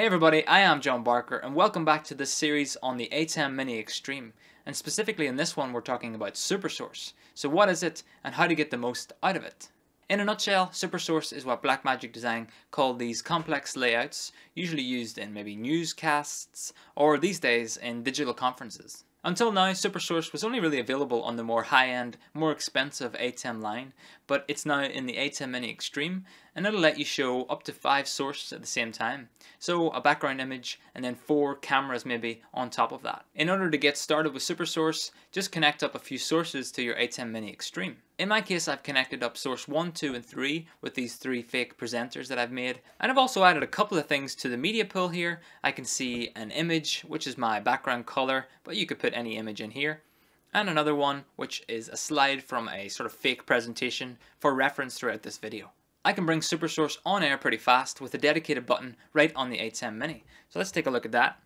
Hey everybody, I am John Barker and welcome back to this series on the ATEM Mini Extreme. And specifically in this one we're talking about SuperSource. So what is it and how to get the most out of it? In a nutshell, SuperSource is what Blackmagic Design call these complex layouts, usually used in maybe newscasts or these days in digital conferences. Until now, SuperSource was only really available on the more high-end, more expensive ATEM line, but it's now in the ATEM Mini Extreme, and it'll let you show up to five sources at the same time. So a background image, and then four cameras maybe on top of that. In order to get started with SuperSource, just connect up a few sources to your ATEM Mini Extreme. In my case, I've connected up source 1, 2, and 3 with these three fake presenters that I've made. And I've also added a couple of things to the media pool here. I can see an image, which is my background color, but you could put any image in here. And another one, which is a slide from a sort of fake presentation for reference throughout this video. I can bring SuperSource on air pretty fast with a dedicated button right on the ATEM Mini. So let's take a look at that.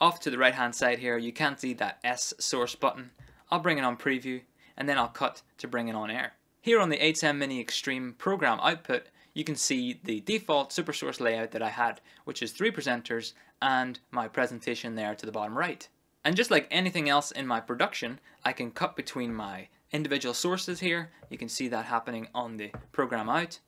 Off to the right hand side here, you can't see that S source button. I'll bring it on preview and then I'll cut to bring it on air. Here on the ATEM Mini Extreme program output, you can see the default SuperSource layout that I had, which is three presenters and my presentation there to the bottom right. And just like anything else in my production, I can cut between my individual sources here. You can see that happening on the program out.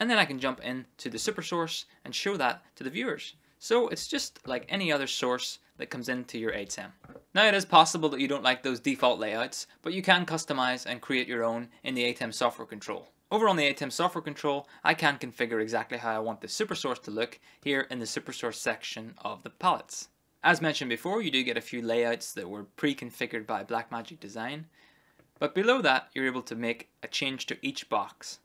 And then I can jump into the SuperSource and show that to the viewers. So it's just like any other source that comes into your ATEM. Now it is possible that you don't like those default layouts, but you can customize and create your own in the ATEM software control. Over on the ATEM software control, I can configure exactly how I want the SuperSource to look here in the SuperSource section of the palettes. As mentioned before, you do get a few layouts that were pre-configured by Blackmagic Design, but below that, you're able to make a change to each box.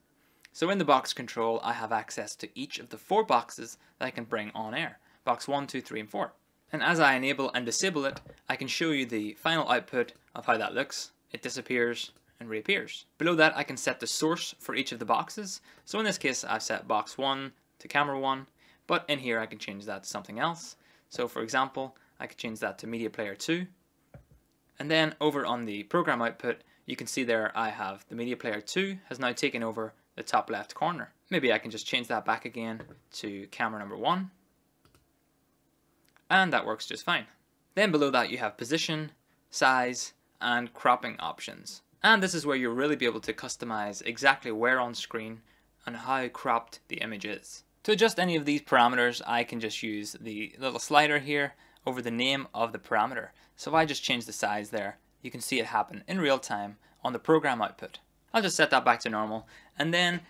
So in the box control, I have access to each of the four boxes that I can bring on air. Box 1, 2, 3, and 4. And as I enable and disable it, I can show you the final output of how that looks. It disappears and reappears. Below that, I can set the source for each of the boxes. So in this case, I've set box 1 to camera 1, but in here I can change that to something else. So for example, I could change that to media player 2. And then over on the program output, you can see there I have the media player 2 has now taken over the top left corner. Maybe I can just change that back again to camera number 1 and that works just fine. Then below that you have position, size, and cropping options. And this is where you'll really be able to customize exactly where on screen and how cropped the image is. To adjust any of these parameters, I can just use the little slider here over the name of the parameter. So if I just change the size there, you can see it happen in real time on the program output. I'll just set that back to normal and then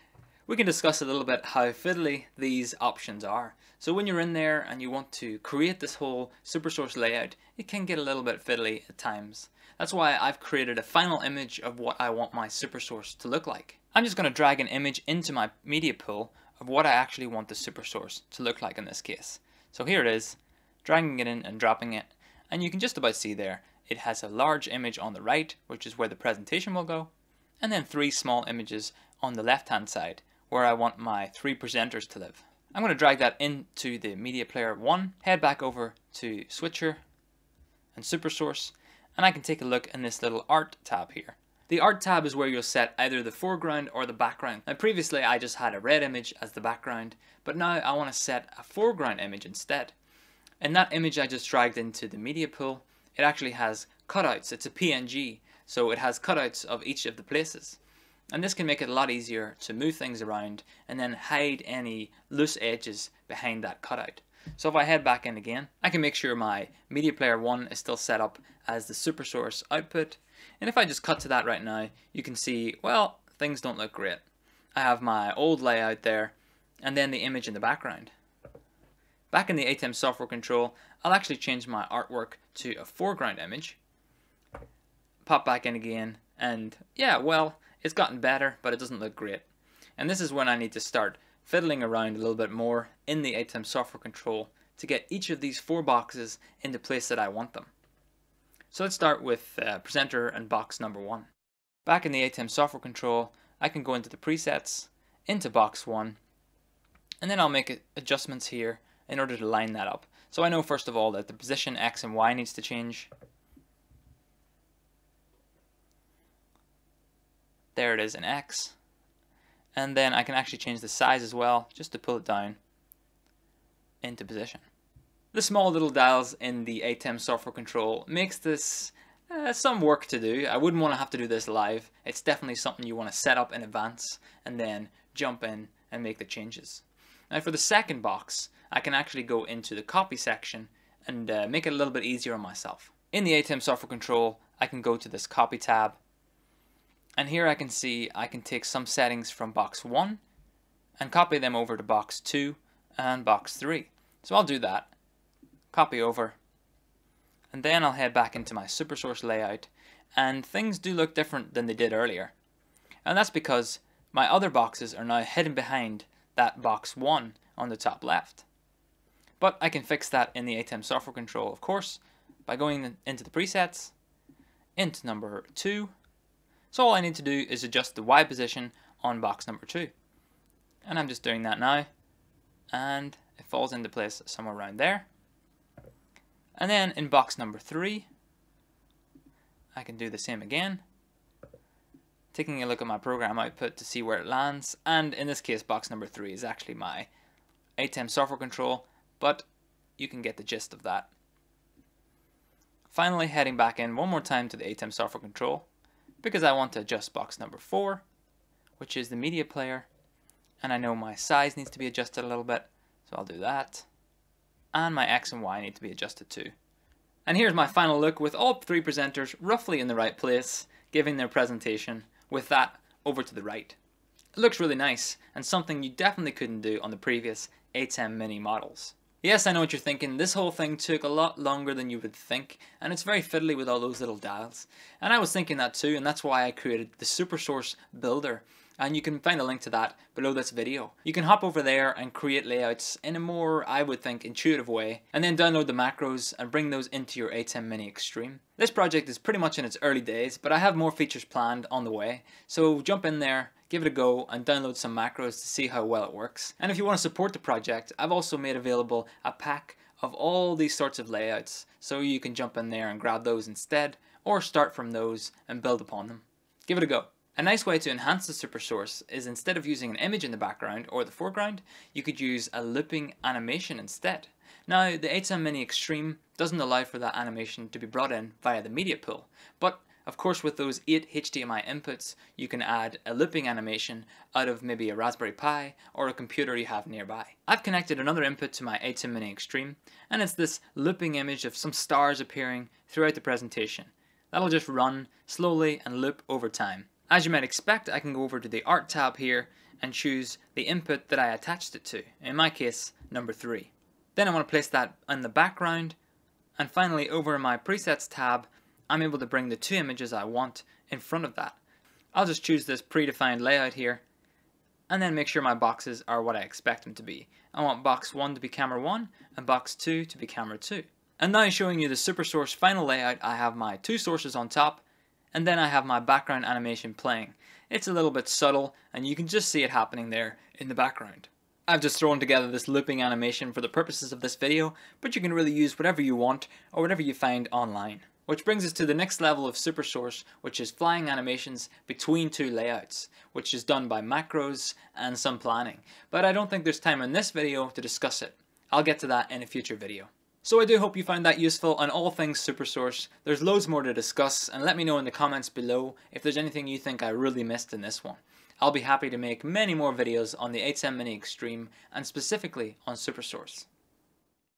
we can discuss a little bit how fiddly these options are. So when you're in there and you want to create this whole SuperSource layout, it can get a little bit fiddly at times. That's why I've created a final image of what I want my SuperSource to look like. I'm just going to drag an image into my media pool of what I actually want the SuperSource to look like in this case. So here it is, dragging it in and dropping it, and you can just about see there, it has a large image on the right, which is where the presentation will go, and then three small images on the left hand side, where I want my three presenters to live. I'm going to drag that into the media player 1, head back over to switcher and SuperSource, and I can take a look in this little art tab here. The art tab is where you'll set either the foreground or the background. Now previously I just had a red image as the background, but now I want to set a foreground image instead. And that image I just dragged into the media pool, it actually has cutouts, it's a PNG, so it has cutouts of each of the places. And this can make it a lot easier to move things around and then hide any loose edges behind that cutout. So if I head back in again, I can make sure my media player 1 is still set up as the SuperSource output. And if I just cut to that right now, you can see, well, things don't look great. I have my old layout there, and then the image in the background. Back in the ATEM software control, I'll actually change my artwork to a foreground image. Pop back in again, and yeah, well, it's gotten better, but it doesn't look great. And this is when I need to start fiddling around a little bit more in the ATEM software control to get each of these four boxes in the place that I want them. So let's start with uh, presenter and box number one. Back in the ATEM software control, I can go into the presets, into box one, and then I'll make adjustments here in order to line that up. So I know first of all that the position X and Y needs to change. There it is in X. And then I can actually change the size as well, just to pull it down into position. The small little dials in the ATEM software control makes this uh, some work to do. I wouldn't want to have to do this live. It's definitely something you want to set up in advance and then jump in and make the changes. Now for the second box, I can actually go into the copy section and uh, make it a little bit easier on myself. In the ATEM software control, I can go to this copy tab and here I can see I can take some settings from box 1 and copy them over to box 2 and box 3. So I'll do that, copy over, and then I'll head back into my SuperSource layout and things do look different than they did earlier. And that's because my other boxes are now hidden behind that box 1 on the top left. But I can fix that in the ATEM software control, of course, by going into the presets, into number 2. So all I need to do is adjust the Y position on box number 2. And I'm just doing that now. And it falls into place somewhere around there. And then in box number 3, I can do the same again. Taking a look at my program output to see where it lands. And in this case, box number 3 is actually my ATEM software control, but you can get the gist of that. Finally, heading back in one more time to the ATEM software control, because I want to adjust box number 4, which is the media player, and I know my size needs to be adjusted a little bit, so I'll do that. And my X and Y need to be adjusted too. And here's my final look with all three presenters roughly in the right place, giving their presentation, with that over to the right. It looks really nice, and something you definitely couldn't do on the previous ATEM Mini models. Yes, I know what you're thinking, this whole thing took a lot longer than you would think, and it's very fiddly with all those little dials. And I was thinking that too, and that's why I created the SuperSource Builder, and you can find a link to that below this video. You can hop over there and create layouts in a more, I would think, intuitive way, and then download the macros and bring those into your ATEM Mini Extreme. This project is pretty much in its early days, but I have more features planned on the way, so jump in there, give it a go and download some macros to see how well it works. And if you want to support the project, I've also made available a pack of all these sorts of layouts, so you can jump in there and grab those instead, or start from those and build upon them. Give it a go. A nice way to enhance the super source is instead of using an image in the background or the foreground, you could use a looping animation instead. Now, the ATEM Mini Extreme doesn't allow for that animation to be brought in via the media pool, but of course with those 8 HDMI inputs, you can add a looping animation out of maybe a Raspberry Pi or a computer you have nearby. I've connected another input to my ATEM Mini Extreme, and it's this looping image of some stars appearing throughout the presentation. That'll just run slowly and loop over time. As you might expect, I can go over to the Art tab here and choose the input that I attached it to, in my case, number 3. Then I want to place that in the background, and finally over in my Presets tab, I'm able to bring the two images I want in front of that. I'll just choose this predefined layout here, and then make sure my boxes are what I expect them to be. I want box 1 to be camera 1, and box 2 to be camera 2. And now showing you the SuperSource final layout, I have my two sources on top, and then I have my background animation playing. It's a little bit subtle and you can just see it happening there in the background. I've just thrown together this looping animation for the purposes of this video, but you can really use whatever you want or whatever you find online. Which brings us to the next level of SuperSource, which is flying animations between two layouts, which is done by macros and some planning. But I don't think there's time in this video to discuss it. I'll get to that in a future video. So I do hope you found that useful on all things SuperSource. There's loads more to discuss and let me know in the comments below if there's anything you think I really missed in this one. I'll be happy to make many more videos on the ATEM Mini Extreme and specifically on SuperSource.